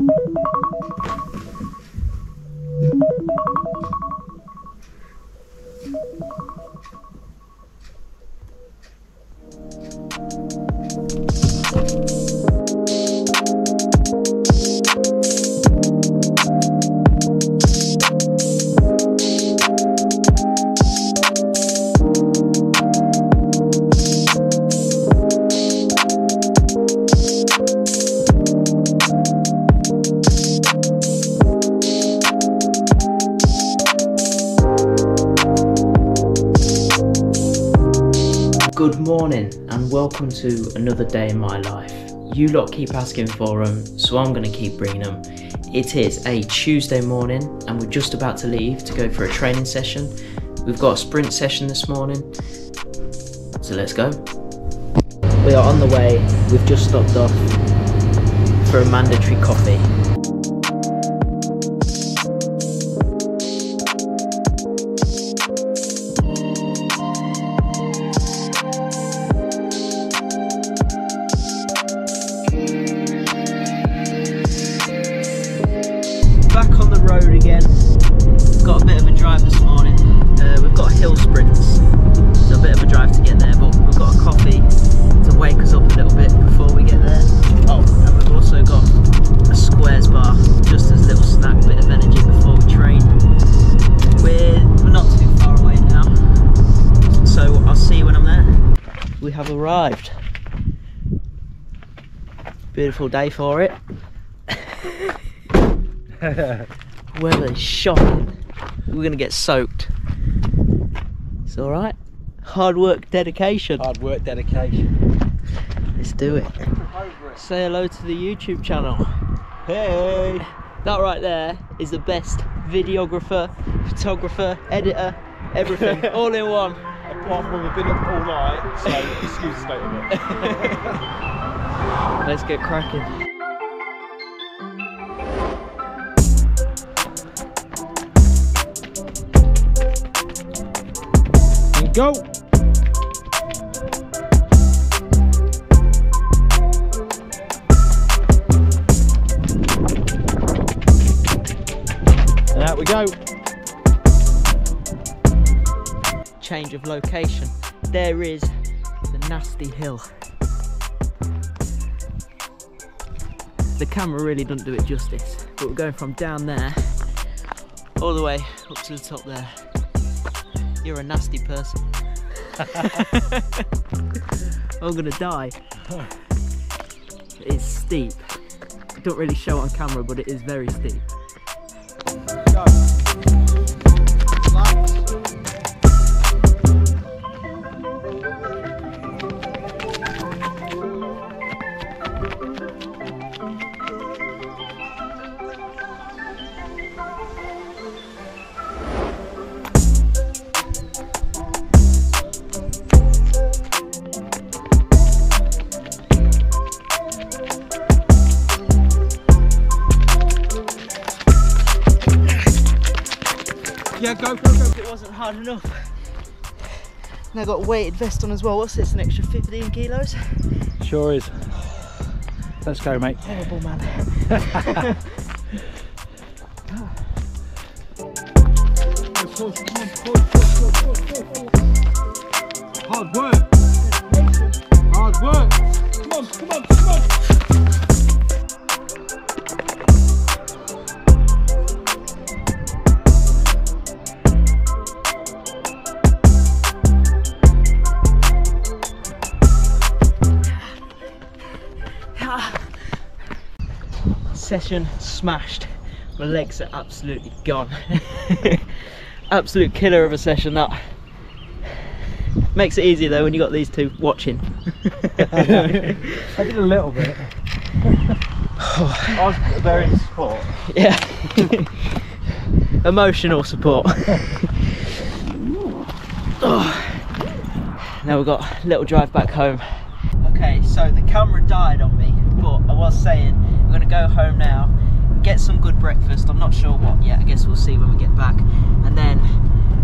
Thank you. Good morning and welcome to another day in my life. You lot keep asking for them, so I'm going to keep bringing them. It is a Tuesday morning and we're just about to leave to go for a training session. We've got a sprint session this morning, so let's go. We are on the way, we've just stopped off for a mandatory coffee. Have arrived. Beautiful day for it. Weather is shocking. We're gonna get soaked. It's alright. Hard work, dedication. Hard work, dedication. Let's do it. Say hello to the YouTube channel. Hey! That right there is the best videographer, photographer, editor, everything, all in one. Apart from we've been up all night, so excuse the state of it. Let's get cracking. And go! And out we go. Change of location. There is the nasty hill. The camera really doesn't do it justice, but we're going from down there all the way up to the top there. You're a nasty person. I'm gonna die. It's steep. Don't really show it on camera, but it is very steep. Go. I got a weighted vest on as well. What's this? An extra 15 kilos? Sure is. Let's go, mate. Horrible man. Hard work. Hard work. Come on, come on, come on. Session smashed. My legs are absolutely gone. Absolute killer of a session that. Makes it easier though when you got these two watching. I did a little bit. I was very in support. yeah. Emotional support. Oh. Now we've got a little drive back home. Okay, so the camera died on me, but I was saying we're gonna go home now, get some good breakfast. I'm not sure what yet. I guess we'll see when we get back, and then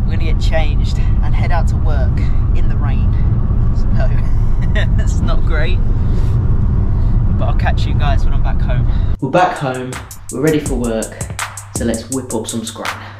we're gonna get changed and head out to work in the rain. So it's not great, but I'll catch you guys when I'm back home. We're back home, we're ready for work, so let's whip up some scran.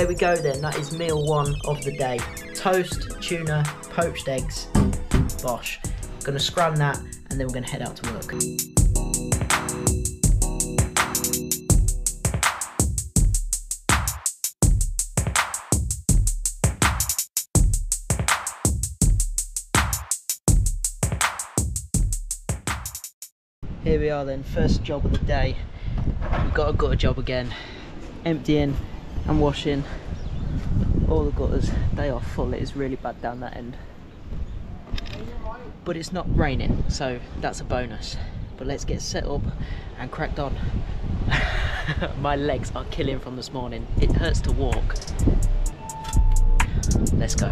There we go then, that is meal one of the day. Toast, tuna, poached eggs, bosh. Gonna scram that and then we're gonna head out to work. Here we are then, first job of the day. We've got a gutter job again. Emptying and washing all the gutters. They are full, it is really bad down that end. But it's not raining, so that's a bonus. But let's get set up and cracked on. My legs are killing from this morning. It hurts to walk. Let's go.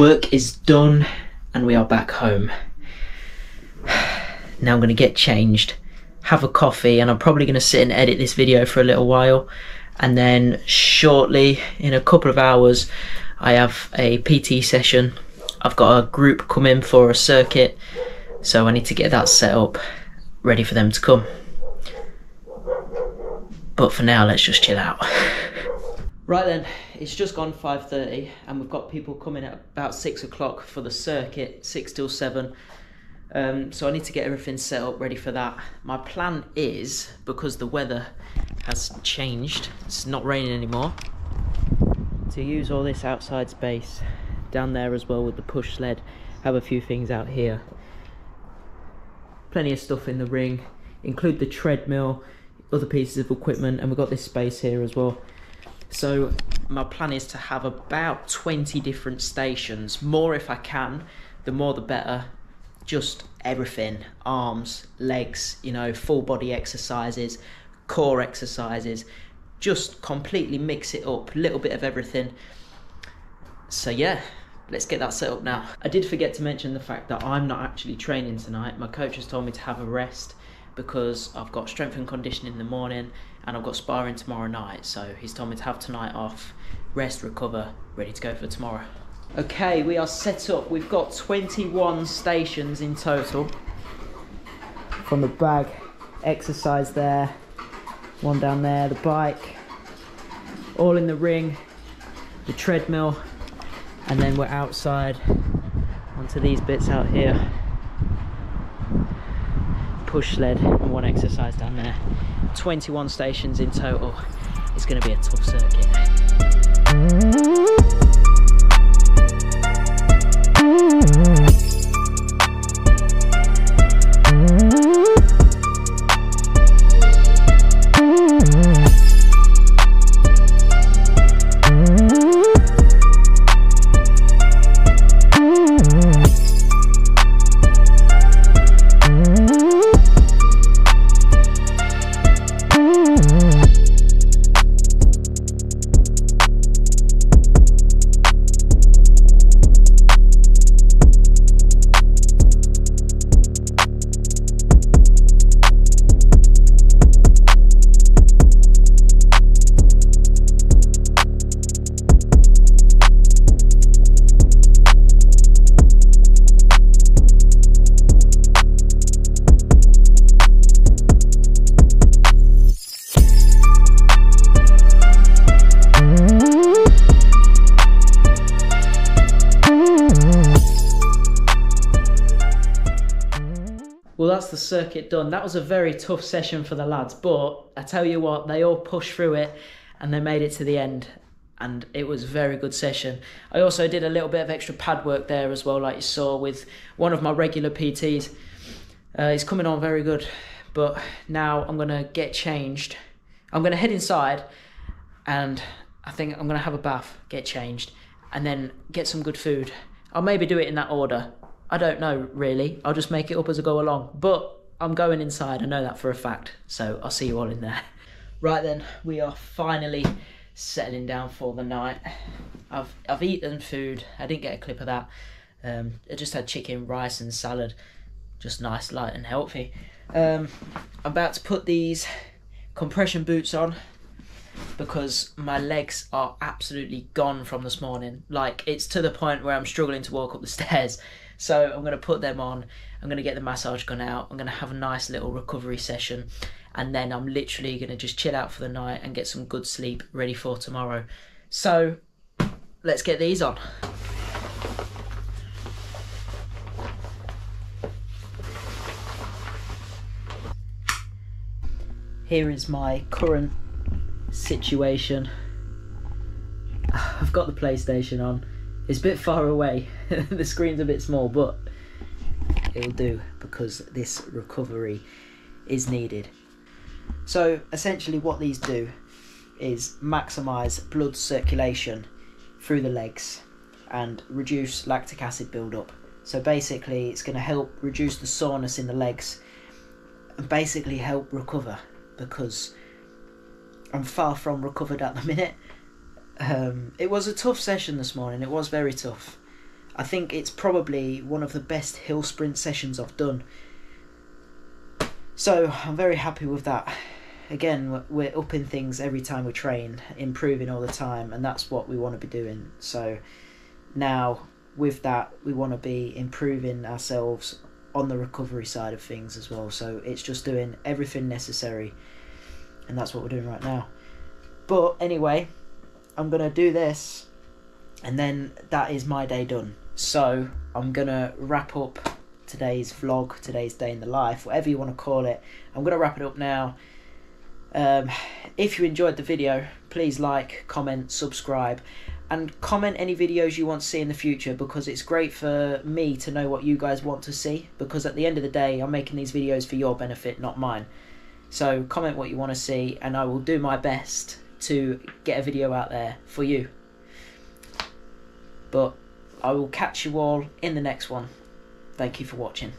Work is done and we are back home. Now I'm going to get changed, have a coffee, and I'm probably going to sit and edit this video for a little while. And then shortly, in a couple of hours, I have a PT session. I've got a group come in for a circuit, so I need to get that set up, ready for them to come. But for now, let's just chill out. Right then, it's just gone 5.30 and we've got people coming at about 6 o'clock for the circuit, 6 till 7. Um, so I need to get everything set up ready for that. My plan is, because the weather has changed, it's not raining anymore, to use all this outside space down there as well with the push sled, have a few things out here. Plenty of stuff in the ring, include the treadmill, other pieces of equipment, and we've got this space here as well. So my plan is to have about 20 different stations, more if I can, the more the better. Just everything, arms, legs, you know, full body exercises, core exercises, just completely mix it up, little bit of everything. So yeah, let's get that set up now. I did forget to mention the fact that I'm not actually training tonight. My coach has told me to have a rest because I've got strength and conditioning in the morning and I've got sparring tomorrow night. So he's told me to have tonight off, rest, recover, ready to go for tomorrow. Okay, we are set up. We've got 21 stations in total. From the bag, exercise there, one down there, the bike, all in the ring, the treadmill, and then we're outside onto these bits out here push sled and one exercise down there. 21 stations in total. It's going to be a tough circuit that's the circuit done. That was a very tough session for the lads, but I tell you what, they all pushed through it and they made it to the end. And it was a very good session. I also did a little bit of extra pad work there as well, like you saw with one of my regular PTs. Uh, he's coming on very good, but now I'm gonna get changed. I'm gonna head inside, and I think I'm gonna have a bath, get changed, and then get some good food. I'll maybe do it in that order. I don't know really. I'll just make it up as I go along. But I'm going inside. I know that for a fact. So I'll see you all in there. Right then, we are finally settling down for the night. I've I've eaten food. I didn't get a clip of that. Um, I just had chicken, rice, and salad. Just nice, light, and healthy. Um, I'm about to put these compression boots on because my legs are absolutely gone from this morning. Like it's to the point where I'm struggling to walk up the stairs. So I'm going to put them on. I'm going to get the massage gun out. I'm going to have a nice little recovery session. And then I'm literally going to just chill out for the night and get some good sleep ready for tomorrow. So let's get these on. Here is my current situation. I've got the PlayStation on. It's a bit far away. the screen's a bit small, but it'll do because this recovery is needed. So essentially what these do is maximize blood circulation through the legs and reduce lactic acid buildup. So basically it's going to help reduce the soreness in the legs and basically help recover because I'm far from recovered at the minute. Um, it was a tough session this morning. It was very tough. I think it's probably one of the best hill sprint sessions I've done. So I'm very happy with that. Again, we're- upping things every time we train, improving all the time, and that's what we want to be doing. So now, with that, we want to be improving ourselves on the recovery side of things as well. So it's just doing everything necessary, and that's what we're doing right now. But anyway, I'm gonna do this, and then that is my day done. So I'm gonna wrap up today's vlog, today's day in the life, whatever you want to call it. I'm gonna wrap it up now. Um, if you enjoyed the video, please like, comment, subscribe, and comment any videos you want to see in the future because it's great for me to know what you guys want to see. Because at the end of the day, I'm making these videos for your benefit, not mine. So comment what you want to see, and I will do my best to get a video out there for you. But I will catch you all in the next one. Thank you for watching.